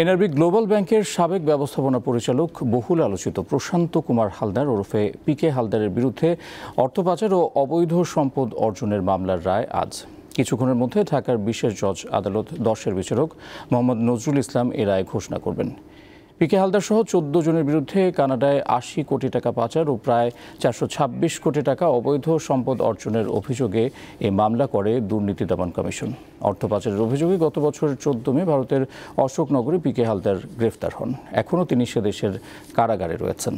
NRB global ব্যাংকের সাবেক ব্যবস্থাপনা পরিচালক বহুল আলোচিত প্রশান্ত কুমার হালদার ওরফে পিকে হালদারের বিরুদ্ধে অর্থ পাচার ও অবৈধ সম্পদ অর্জনের মামলার রায় আজ। কিছুক্ষণের মধ্যে ঢাকার বিশেষ জজ আদালত দশের বিচারক মোহাম্মদ নজরুল ইসলাম এ রায় ঘোষণা করবেন। পিকে হালদার সহ চোদ্দ জনের বিরুদ্ধে কানাডায় আশি কোটি টাকা পাচার ও প্রায় চারশো ছাব্বিশ কোটি টাকা অবৈধ সম্পদ অর্জনের অভিযোগে এই মামলা করে দুর্নীতি দমন কমিশন। অর্থ পাচারের অভিযোগে গত বছর চোদ্দ মে ভারতের অশোকনগরে পিকে হালদার গ্রেফতার হন। এখনও তিনি সে দেশের কারাগারে রয়েছেন।